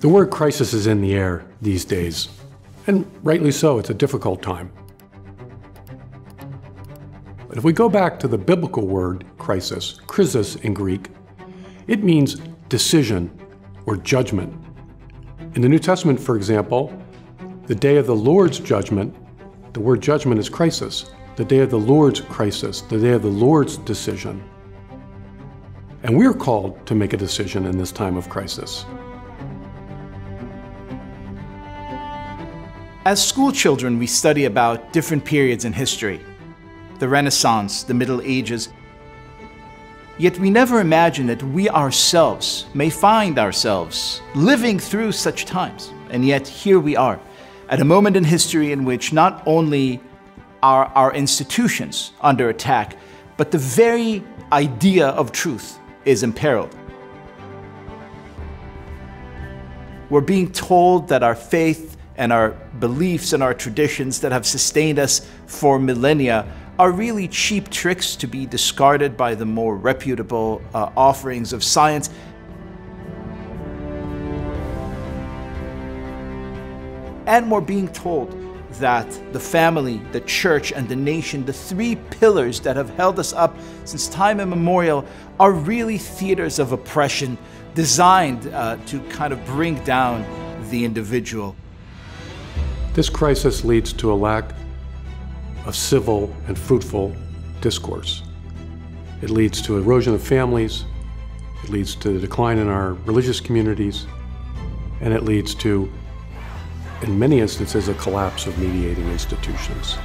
The word crisis is in the air these days, and rightly so, it's a difficult time. But if we go back to the biblical word crisis, krisis in Greek, it means decision or judgment. In the New Testament, for example, the day of the Lord's judgment, the word judgment is crisis. The day of the Lord's crisis, the day of the Lord's decision. And we're called to make a decision in this time of crisis. As school children, we study about different periods in history the Renaissance, the Middle Ages. Yet we never imagine that we ourselves may find ourselves living through such times. And yet here we are, at a moment in history in which not only are our institutions under attack, but the very idea of truth is imperiled. We're being told that our faith and our beliefs and our traditions that have sustained us for millennia are really cheap tricks to be discarded by the more reputable uh, offerings of science. And we're being told that the family, the church, and the nation, the three pillars that have held us up since time immemorial, are really theaters of oppression designed uh, to kind of bring down the individual. This crisis leads to a lack of civil and fruitful discourse. It leads to erosion of families, it leads to the decline in our religious communities, and it leads to in many instances, a collapse of mediating institutions.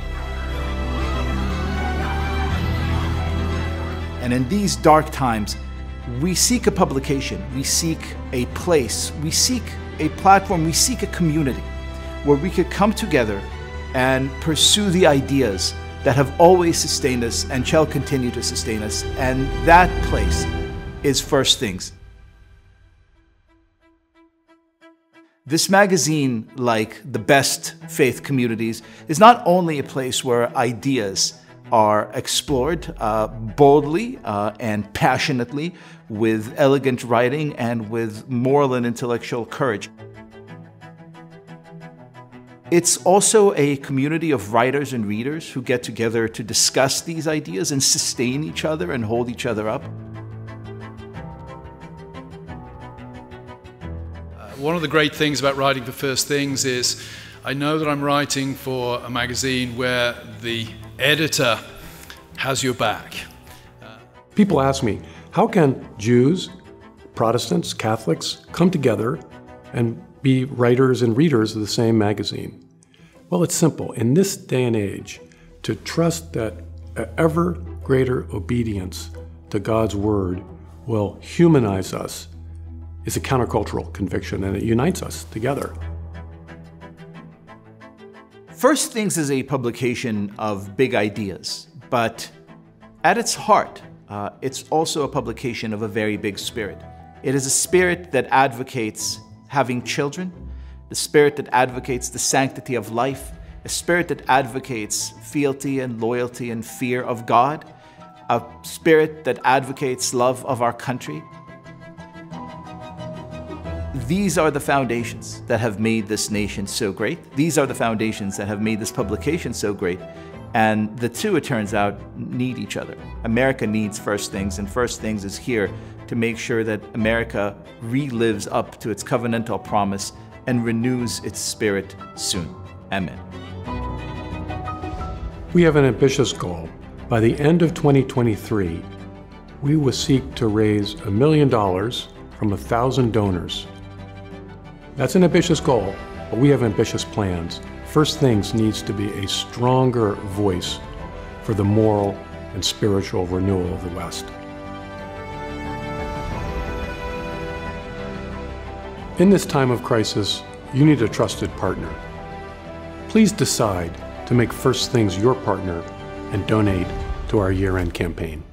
And in these dark times, we seek a publication, we seek a place, we seek a platform, we seek a community where we could come together and pursue the ideas that have always sustained us and shall continue to sustain us. And that place is First Things. This magazine, like the best faith communities, is not only a place where ideas are explored uh, boldly uh, and passionately with elegant writing and with moral and intellectual courage. It's also a community of writers and readers who get together to discuss these ideas and sustain each other and hold each other up. One of the great things about writing for First Things is I know that I'm writing for a magazine where the editor has your back. People ask me, how can Jews, Protestants, Catholics come together and be writers and readers of the same magazine? Well, it's simple. In this day and age, to trust that ever greater obedience to God's word will humanize us is a countercultural conviction and it unites us together. First Things is a publication of big ideas, but at its heart, uh, it's also a publication of a very big spirit. It is a spirit that advocates having children, the spirit that advocates the sanctity of life, a spirit that advocates fealty and loyalty and fear of God, a spirit that advocates love of our country, these are the foundations that have made this nation so great. These are the foundations that have made this publication so great. And the two, it turns out, need each other. America needs First Things, and First Things is here to make sure that America relives up to its covenantal promise and renews its spirit soon. Amen. We have an ambitious goal. By the end of 2023, we will seek to raise a million dollars from a thousand donors that's an ambitious goal, but we have ambitious plans. First Things needs to be a stronger voice for the moral and spiritual renewal of the West. In this time of crisis, you need a trusted partner. Please decide to make First Things your partner and donate to our year end campaign.